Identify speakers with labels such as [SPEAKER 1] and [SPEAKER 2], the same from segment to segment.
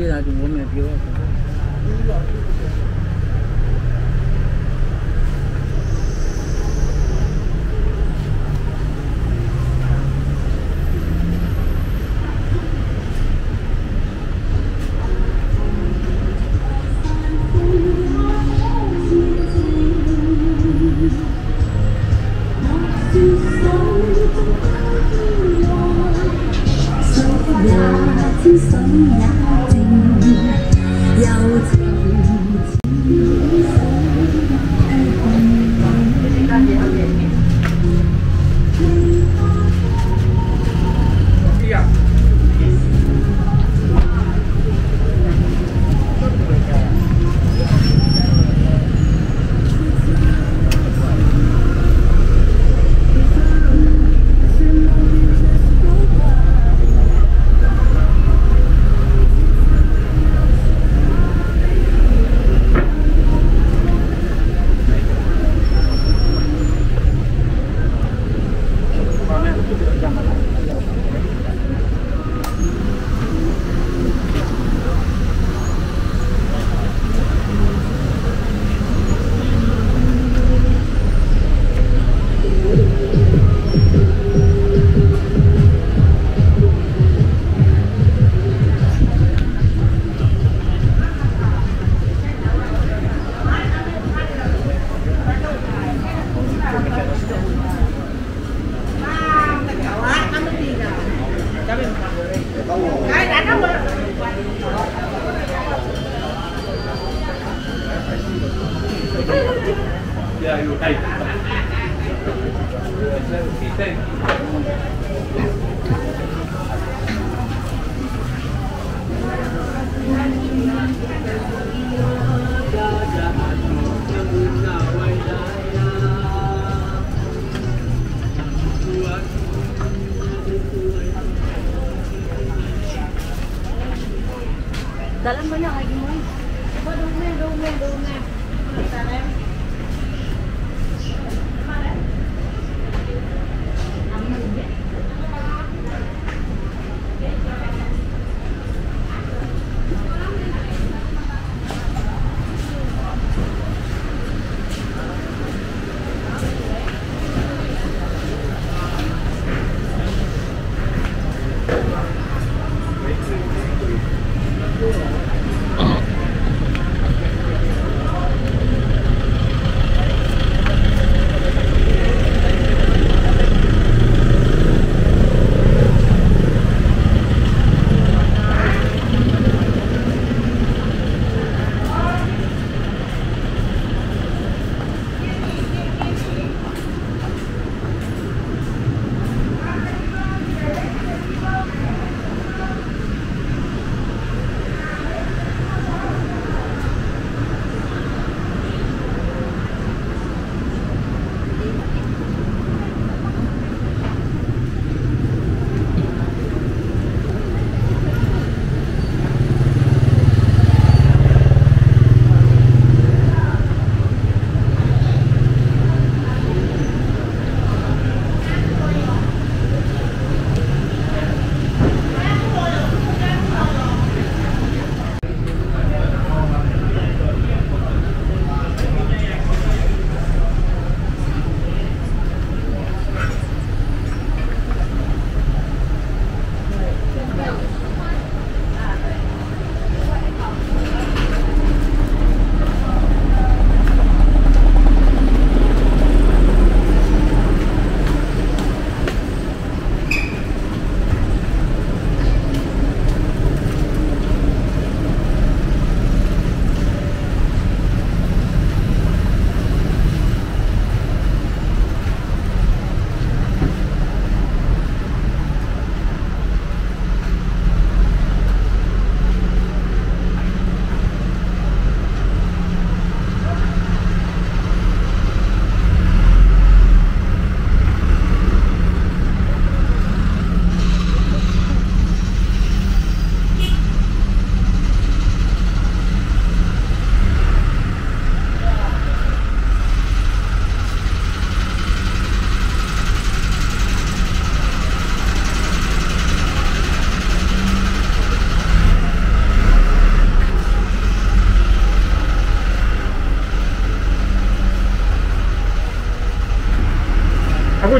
[SPEAKER 1] 对呀，就我们比较。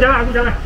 [SPEAKER 1] 加，加来。